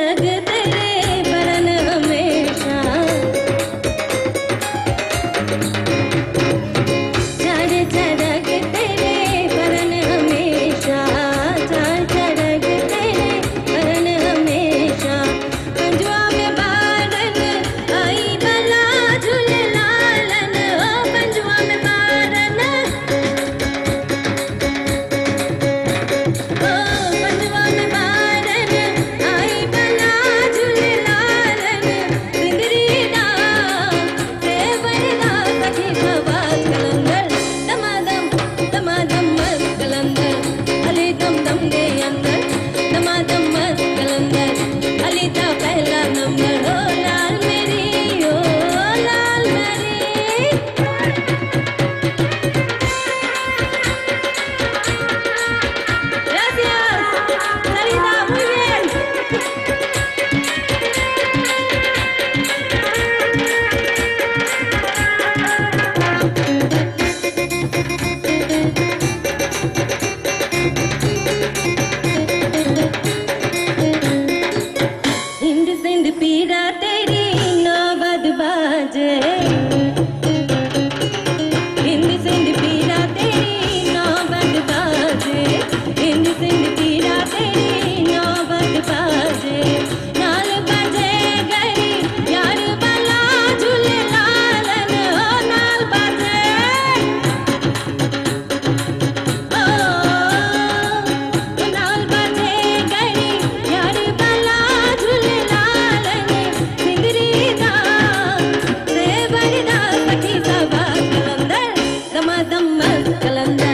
लगते கலந்த